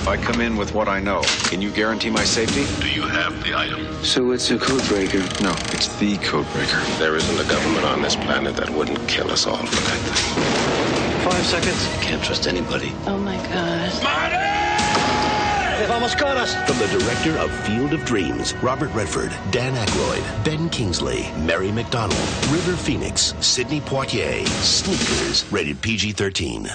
If I come in with what I know, can you guarantee my safety? Do you have the item? So it's a codebreaker. No, it's the codebreaker. There isn't a government on this planet that wouldn't kill us all for that thing. Five seconds. Can't trust anybody. Oh my god. Marty! They've almost caught us. From the director of Field of Dreams, Robert Redford, Dan Aykroyd, Ben Kingsley, Mary McDonnell, River Phoenix, Sidney Poitier, Sneakers, rated PG 13.